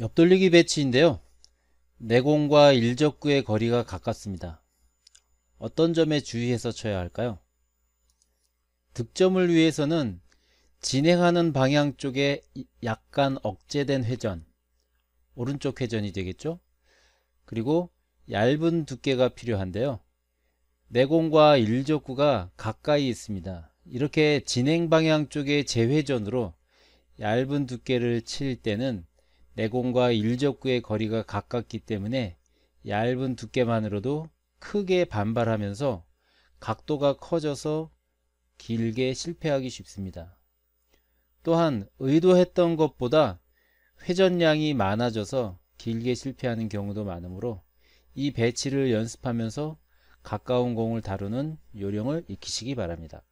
옆돌리기 배치인데요. 내공과 일적구의 거리가 가깝습니다. 어떤 점에 주의해서 쳐야 할까요? 득점을 위해서는 진행하는 방향 쪽에 약간 억제된 회전, 오른쪽 회전이 되겠죠? 그리고 얇은 두께가 필요한데요. 내공과 일적구가 가까이 있습니다. 이렇게 진행 방향 쪽의 재회전으로 얇은 두께를 칠 때는 내공과 일적구의 거리가 가깝기 때문에 얇은 두께만으로도 크게 반발하면서 각도가 커져서 길게 실패하기 쉽습니다. 또한 의도했던 것보다 회전량이 많아져서 길게 실패하는 경우도 많으므로 이 배치를 연습하면서 가까운 공을 다루는 요령을 익히시기 바랍니다.